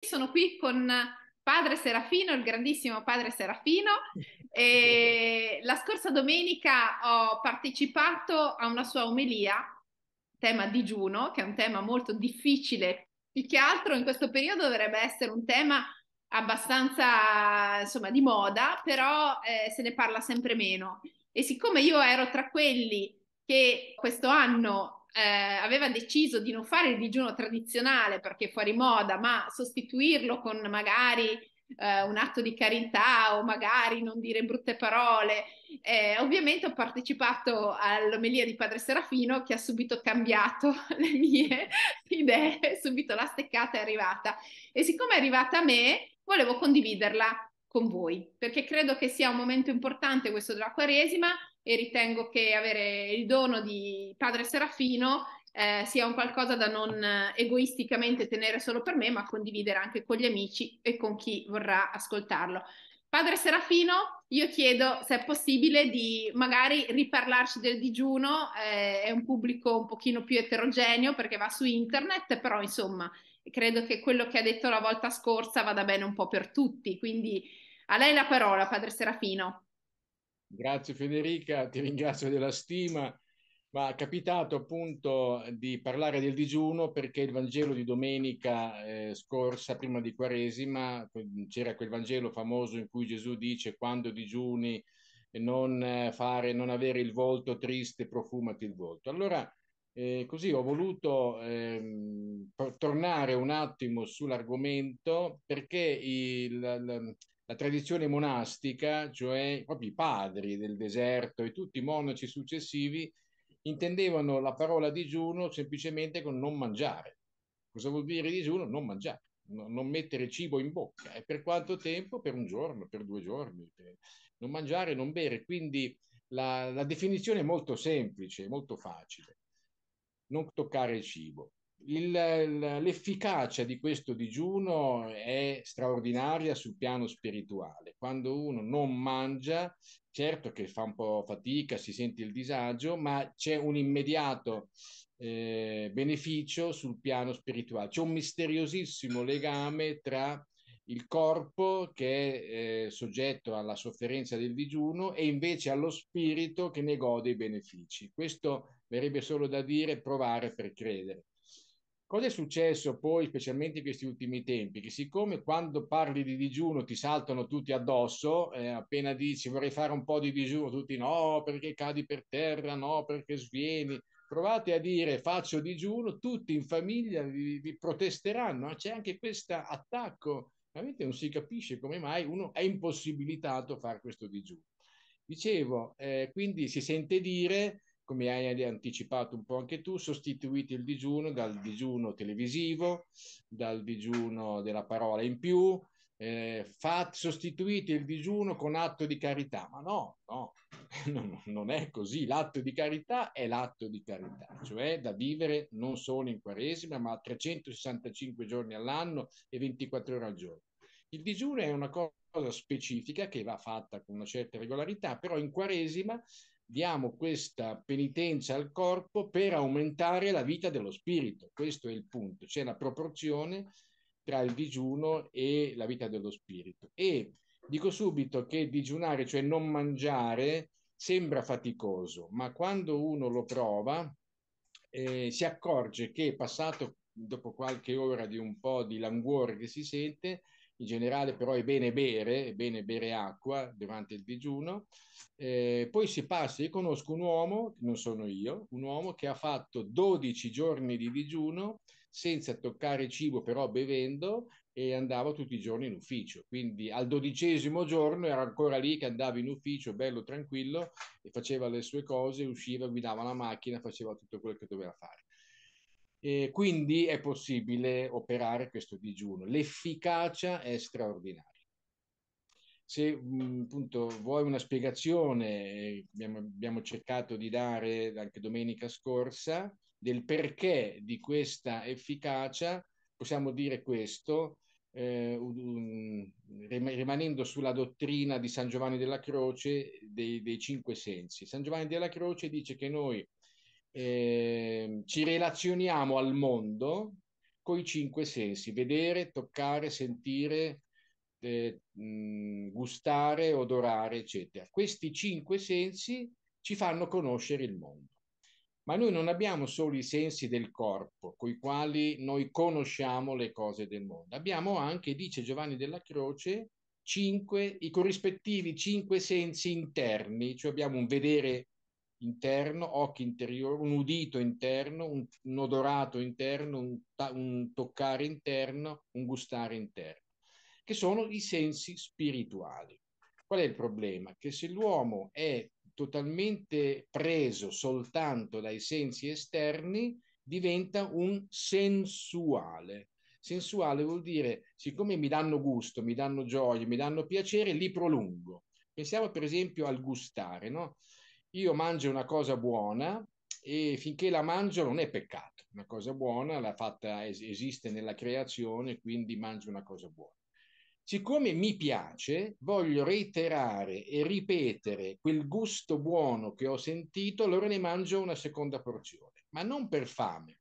Sono qui con padre Serafino, il grandissimo padre Serafino. E la scorsa domenica ho partecipato a una sua omelia, tema digiuno, che è un tema molto difficile. Più che altro in questo periodo dovrebbe essere un tema abbastanza, insomma, di moda, però eh, se ne parla sempre meno. E siccome io ero tra quelli che questo anno eh, aveva deciso di non fare il digiuno tradizionale perché è fuori moda, ma sostituirlo con magari eh, un atto di carità o magari non dire brutte parole. Eh, ovviamente ho partecipato all'omelia di Padre Serafino che ha subito cambiato le mie idee, subito la steccata è arrivata. E siccome è arrivata a me, volevo condividerla con voi, perché credo che sia un momento importante questo della Quaresima e ritengo che avere il dono di Padre Serafino eh, sia un qualcosa da non egoisticamente tenere solo per me, ma condividere anche con gli amici e con chi vorrà ascoltarlo. Padre Serafino, io chiedo se è possibile di magari riparlarci del digiuno, eh, è un pubblico un pochino più eterogeneo perché va su internet, però insomma credo che quello che ha detto la volta scorsa vada bene un po' per tutti, quindi a lei la parola, Padre Serafino. Grazie Federica, ti ringrazio della stima, ma è capitato appunto di parlare del digiuno perché il Vangelo di domenica eh, scorsa, prima di Quaresima, c'era quel Vangelo famoso in cui Gesù dice quando digiuni non, eh, fare, non avere il volto triste, profumati il volto. Allora, eh, così ho voluto ehm, tornare un attimo sull'argomento perché il, la tradizione monastica, cioè proprio i padri del deserto e tutti i monaci successivi, intendevano la parola digiuno semplicemente con non mangiare. Cosa vuol dire digiuno? Non mangiare, no, non mettere cibo in bocca. E per quanto tempo? Per un giorno, per due giorni. Per non mangiare, non bere. Quindi la, la definizione è molto semplice, molto facile. Non toccare il cibo il, l'efficacia di questo digiuno è straordinaria sul piano spirituale. Quando uno non mangia, certo che fa un po' fatica, si sente il disagio, ma c'è un immediato eh, beneficio sul piano spirituale. C'è un misteriosissimo legame tra il corpo che è eh, soggetto alla sofferenza del digiuno e invece allo spirito che ne gode i benefici. Questo verrebbe solo da dire provare per credere. Cosa è successo poi, specialmente in questi ultimi tempi? Che siccome quando parli di digiuno ti saltano tutti addosso, eh, appena dici vorrei fare un po' di digiuno, tutti no, perché cadi per terra, no, perché svieni. Provate a dire faccio digiuno, tutti in famiglia vi, vi protesteranno. C'è anche questo attacco. Veramente non si capisce come mai uno è impossibilitato a fare questo digiuno. Dicevo, eh, quindi si sente dire come hai anticipato un po' anche tu, sostituite il digiuno dal digiuno televisivo, dal digiuno della parola in più, eh, fat, sostituite il digiuno con atto di carità. Ma no, no, non, è così. L'atto di carità è l'atto di carità, cioè da vivere non solo in Quaresima, ma 365 giorni all'anno e 24 ore al giorno. Il digiuno è una cosa specifica che va fatta con una certa regolarità, però in Quaresima diamo questa penitenza al corpo per aumentare la vita dello spirito. Questo è il punto. C'è la proporzione tra il digiuno e la vita dello spirito. E dico subito che digiunare, cioè non mangiare, sembra faticoso, ma quando uno lo prova eh, si accorge che passato dopo qualche ora di un po' di languore che si sente, in generale però è bene bere, è bene bere acqua durante il digiuno. Eh, poi si passa, io conosco un uomo, non sono io, un uomo che ha fatto 12 giorni di digiuno senza toccare cibo, però bevendo e andava tutti i giorni in ufficio. Quindi al dodicesimo giorno era ancora lì che andava in ufficio, bello tranquillo, e faceva le sue cose, usciva, guidava la macchina, faceva tutto quello che doveva fare. E quindi è possibile operare questo digiuno. L'efficacia è straordinaria. Se mh, appunto vuoi una spiegazione, abbiamo, abbiamo cercato di dare anche domenica scorsa, del perché di questa efficacia, possiamo dire questo, eh, um, rimanendo sulla dottrina di San Giovanni della Croce dei, dei, cinque sensi. San Giovanni della Croce dice che noi eh, ci relazioniamo al mondo con i cinque sensi, vedere, toccare, sentire, eh, mh, gustare, odorare, eccetera. Questi cinque sensi ci fanno conoscere il mondo. Ma noi non abbiamo solo i sensi del corpo, con i quali noi conosciamo le cose del mondo. Abbiamo anche, dice Giovanni della Croce, cinque, i corrispettivi cinque sensi interni, cioè abbiamo un vedere interno, occhi interiori, un udito interno, un, un odorato interno, un, un toccare interno, un gustare interno, che sono i sensi spirituali. Qual è il problema? Che se l'uomo è totalmente preso soltanto dai sensi esterni, diventa un sensuale. Sensuale vuol dire, siccome mi danno gusto, mi danno gioia, mi danno piacere, li prolungo. Pensiamo per esempio al gustare, no? Io mangio una cosa buona e finché la mangio non è peccato, una cosa buona, la fatta esiste nella creazione, quindi mangio una cosa buona. Siccome mi piace, voglio reiterare e ripetere quel gusto buono che ho sentito, allora ne mangio una seconda porzione, ma non per fame,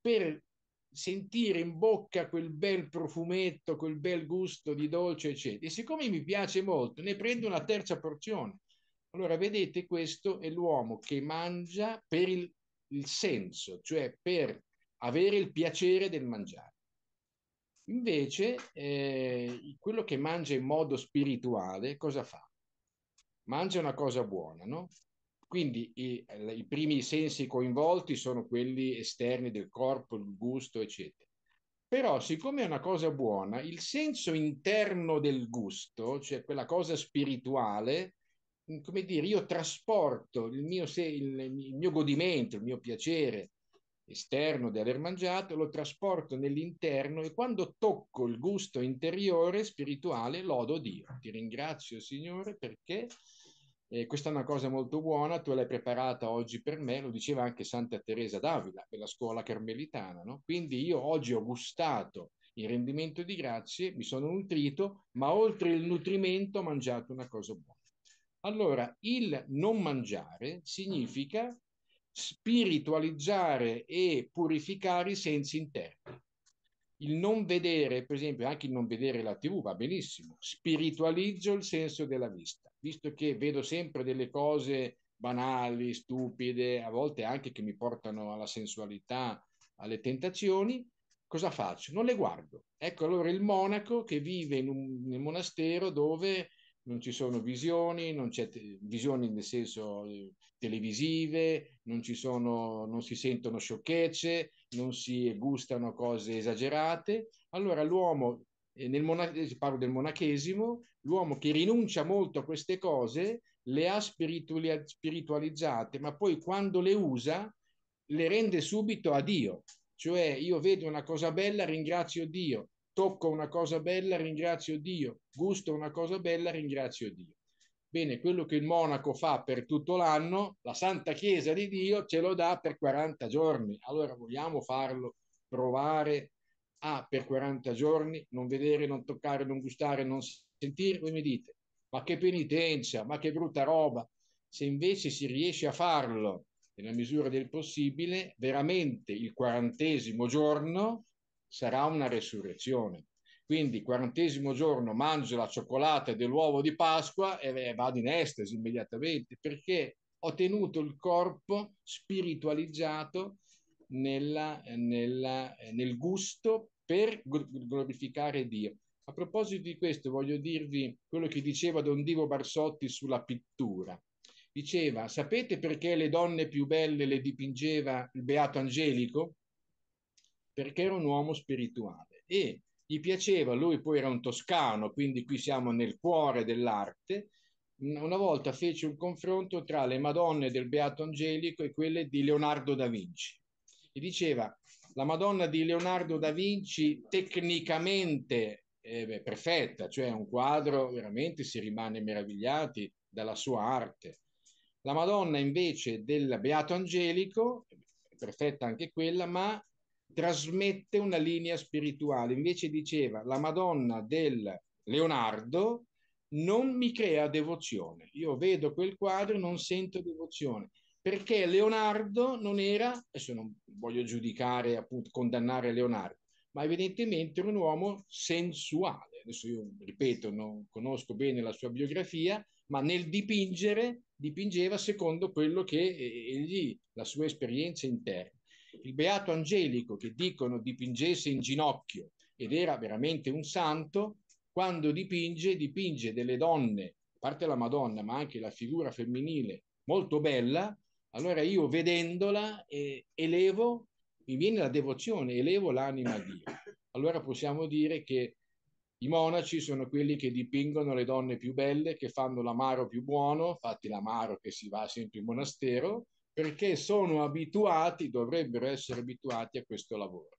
per sentire in bocca quel bel profumetto, quel bel gusto di dolce, eccetera. E siccome mi piace molto, ne prendo una terza porzione allora, vedete, questo è l'uomo che mangia per il, il senso, cioè per avere il piacere del mangiare. Invece, eh, quello che mangia in modo spirituale, cosa fa? Mangia una cosa buona, no? Quindi i, i, primi sensi coinvolti sono quelli esterni del corpo, il gusto, eccetera. Però, siccome è una cosa buona, il senso interno del gusto, cioè quella cosa spirituale, come dire, io trasporto il mio, il, il mio godimento, il mio piacere esterno di aver mangiato, lo trasporto nell'interno e quando tocco il gusto interiore, spirituale, lodo Dio. Ti ringrazio, Signore, perché eh, questa è una cosa molto buona, tu l'hai preparata oggi per me, lo diceva anche Santa Teresa d'Avila, per la scuola carmelitana, no? Quindi io oggi ho gustato il rendimento di grazie, mi sono nutrito, ma oltre il nutrimento ho mangiato una cosa buona. Allora, il non mangiare significa spiritualizzare e purificare i sensi interni. Il non vedere, per esempio, anche il non vedere la TV va benissimo, spiritualizzo il senso della vista, visto che vedo sempre delle cose banali, stupide, a volte anche che mi portano alla sensualità, alle tentazioni, cosa faccio? Non le guardo. Ecco allora il monaco che vive in un, nel monastero dove non ci sono visioni, non c'è te- visioni nel senso eh, televisive, non, ci sono, non si sentono sciocchezze, non si gustano cose esagerate. Allora l'uomo, eh, nel mona- eh, parlo del monachesimo, l'uomo che rinuncia molto a queste cose le ha spirituali- spiritualizzate, ma poi quando le usa le rende subito a Dio. Cioè io vedo una cosa bella, ringrazio Dio, tocco una cosa bella, ringrazio Dio, gusto una cosa bella, ringrazio Dio. Bene, quello che il monaco fa per tutto l'anno, la Santa Chiesa di Dio ce lo dà per 40 giorni. Allora vogliamo farlo provare a per 40 giorni non vedere, non toccare, non gustare, non sentire? Voi mi dite, ma che penitenza, ma che brutta roba. Se invece si riesce a farlo nella misura del possibile, veramente il quarantesimo giorno sarà una resurrezione. Quindi, quarantesimo giorno, mangio la cioccolata dell'uovo di Pasqua e vado in estasi immediatamente perché ho tenuto il corpo spiritualizzato nella, nella, nel gusto per glorificare Dio. A proposito di questo, voglio dirvi quello che diceva Don Divo Barsotti sulla pittura. Diceva, sapete perché le donne più belle le dipingeva il Beato Angelico? Perché era un uomo spirituale e gli piaceva, lui poi era un toscano, quindi qui siamo nel cuore dell'arte, una volta fece un confronto tra le Madonne del Beato Angelico e quelle di Leonardo da Vinci. E diceva, la Madonna di Leonardo da Vinci tecnicamente è perfetta, cioè un quadro veramente si rimane meravigliati dalla sua arte. La Madonna invece del Beato Angelico, perfetta anche quella, ma trasmette una linea spirituale. Invece diceva la Madonna del Leonardo non mi crea devozione. Io vedo quel quadro e non sento devozione. Perché Leonardo non era, adesso non voglio giudicare, appunto, condannare Leonardo, ma evidentemente era un uomo sensuale. Adesso io ripeto, non conosco bene la sua biografia, ma nel dipingere dipingeva secondo quello che egli, la sua esperienza interna. Il beato Angelico, che dicono dipingesse in ginocchio ed era veramente un santo, quando dipinge, dipinge delle donne, a parte la Madonna, ma anche la figura femminile molto bella, allora io vedendola eh, elevo, mi viene la devozione, elevo l'anima a Dio. Allora possiamo dire che i monaci sono quelli che dipingono le donne più belle, che fanno l'amaro più buono, infatti l'amaro che si va sempre in monastero, perché sono abituati, dovrebbero essere abituati a questo lavoro.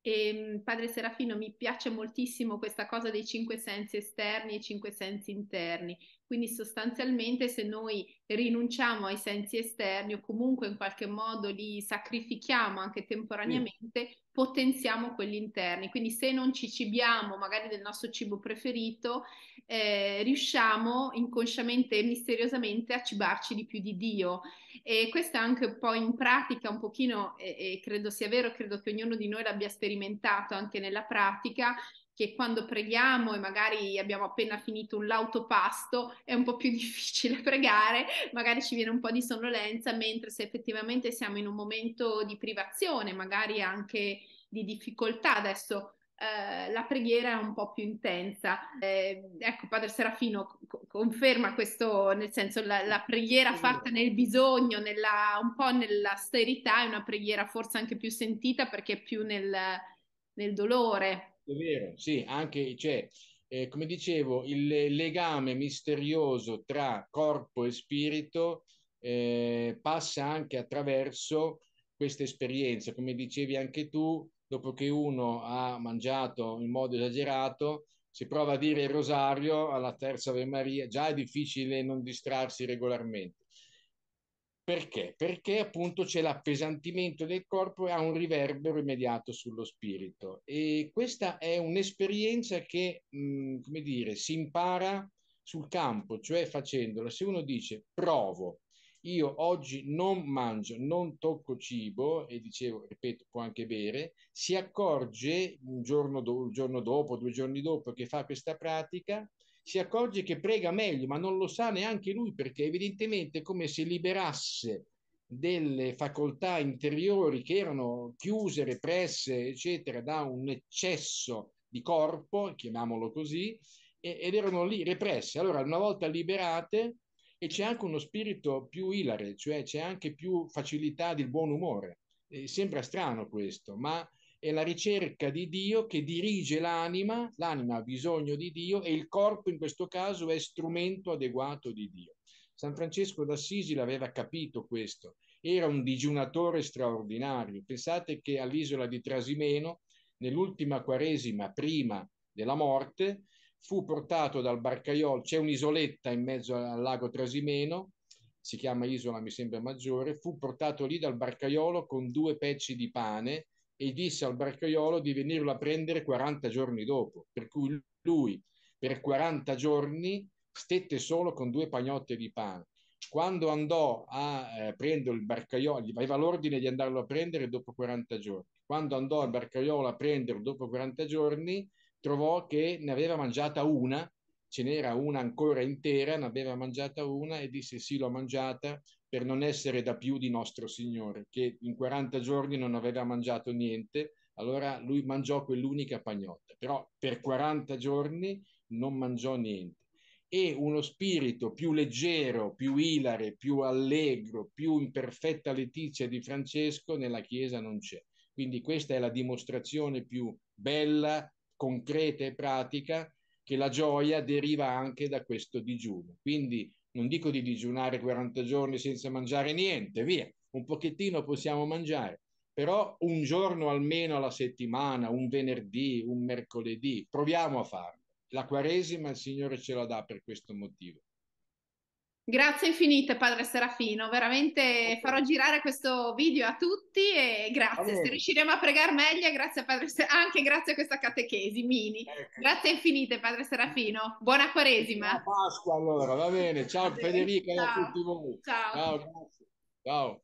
E, ehm, padre Serafino, mi piace moltissimo questa cosa dei cinque sensi esterni e cinque sensi interni. Quindi sostanzialmente se noi rinunciamo ai sensi esterni o comunque in qualche modo li sacrifichiamo anche temporaneamente, sì. potenziamo quelli interni. Quindi se non ci cibiamo magari del nostro cibo preferito, eh, riusciamo inconsciamente e misteriosamente a cibarci di più di Dio. E questo è anche un po' in pratica, un pochino, e, e credo sia vero, credo che ognuno di noi l'abbia sperimentato anche nella pratica, che quando preghiamo e magari abbiamo appena finito un lauto pasto è un po' più difficile pregare, magari ci viene un po' di sonnolenza, mentre se effettivamente siamo in un momento di privazione, magari anche di difficoltà, adesso eh, la preghiera è un po' più intensa. Eh, ecco, Padre Serafino co- conferma questo, nel senso la, la, preghiera fatta nel bisogno, nella, un po' nell'austerità, è una preghiera forse anche più sentita perché è più nel, nel dolore. È vero, sì, anche, cioè, eh, come dicevo, il legame misterioso tra corpo e spirito eh, passa anche attraverso questa esperienza. Come dicevi anche tu, dopo che uno ha mangiato in modo esagerato, si prova a dire il rosario alla terza Ave Maria, già è difficile non distrarsi regolarmente. Perché? Perché appunto c'è l'appesantimento del corpo e ha un riverbero immediato sullo spirito. E questa è un'esperienza che, mh, come dire, si impara sul campo, cioè facendola. Se uno dice provo, io oggi non mangio, non tocco cibo, e dicevo, ripeto, può anche bere, si accorge un giorno, do- un giorno dopo, due giorni dopo che fa questa pratica, si accorge che prega meglio, ma non lo sa neanche lui perché evidentemente è come se liberasse delle facoltà interiori che erano chiuse, represse, eccetera, da un eccesso di corpo, chiamiamolo così, ed erano lì represse. Allora, una volta liberate, e c'è anche uno spirito più ilare, cioè c'è anche più facilità del buon umore. E sembra strano questo, ma è la ricerca di Dio che dirige l'anima, l'anima ha bisogno di Dio e il corpo in questo caso è strumento adeguato di Dio. San Francesco d'Assisi l'aveva capito questo, era un digiunatore straordinario. Pensate che all'isola di Trasimeno, nell'ultima quaresima prima della morte, fu portato dal barcaiolo, c'è un'isoletta in mezzo al lago Trasimeno, si chiama Isola, mi sembra maggiore, fu portato lì dal barcaiolo con due pezzi di pane e disse al barcaiolo di venirlo a prendere 40 giorni dopo, per cui lui per 40 giorni stette solo con due pagnotte di pane. Quando andò a eh, prendere il barcaiolo, gli aveva l'ordine di andarlo a prendere dopo 40 giorni. Quando andò al barcaiolo a prenderlo dopo 40 giorni, trovò che ne aveva mangiata una, ce n'era una ancora intera, ne aveva mangiata una e disse sì, l'ho mangiata per non essere da più di nostro Signore, che in 40 giorni non aveva mangiato niente, allora lui mangiò quell'unica pagnotta, però per 40 giorni non mangiò niente. E uno spirito più leggero, più ilare, più allegro, più in perfetta letizia di Francesco nella Chiesa non c'è. Quindi questa è la dimostrazione più bella, concreta e pratica che la gioia deriva anche da questo digiuno. Quindi non dico di digiunare 40 giorni senza mangiare niente, via, un pochettino possiamo mangiare, però un giorno almeno alla settimana, un venerdì, un mercoledì, proviamo a farlo. La Quaresima il Signore ce la dà per questo motivo. Grazie infinite Padre Serafino, veramente farò girare questo video a tutti e grazie, se riusciremo a pregare meglio grazie a Padre Ser- anche grazie a questa catechesi mini. Grazie infinite Padre Serafino, buona Quaresima. Buona Pasqua allora, va bene, ciao Federica e a tutti voi. Ciao. Ciao, ciao.